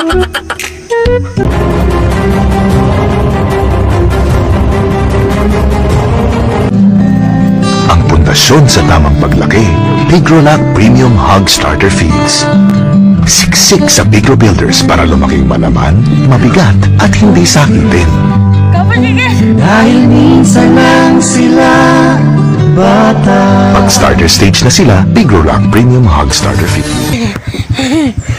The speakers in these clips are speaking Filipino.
Ang pundasyon sa tamang paglaki, Pigrolac Premium Hog Starter Feeds. Siksik sa Pigro Builders para lumaking manaman, mabigat at hindi sakitin. Dahil minsan lang sila bata. Pag starter stage na sila, Pigrolac Premium Hog Starter Feed.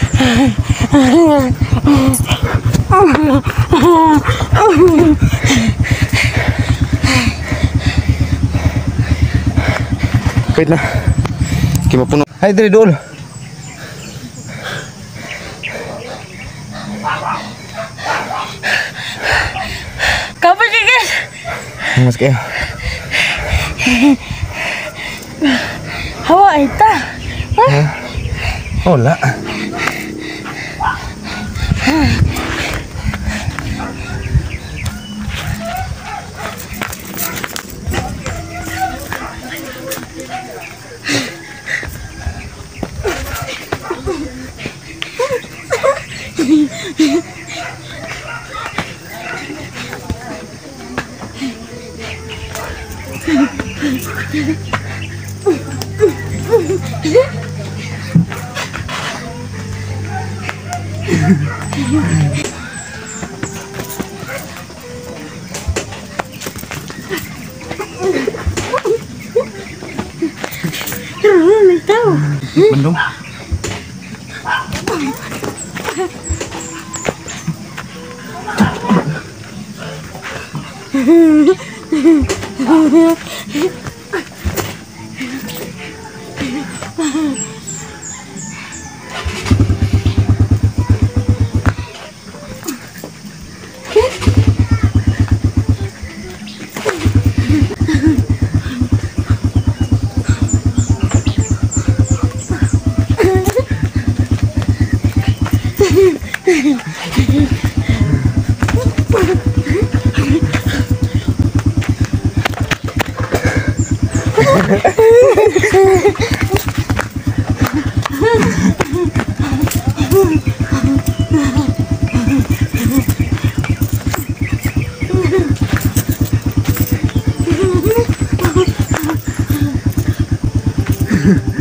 kapit na kimapuno ay dali dool kapit ka guys. Mas kayo hawa ay ta Ha? wala Ha? Yeah. May tao. Bandong. Mm-hmm. Mm-hmm.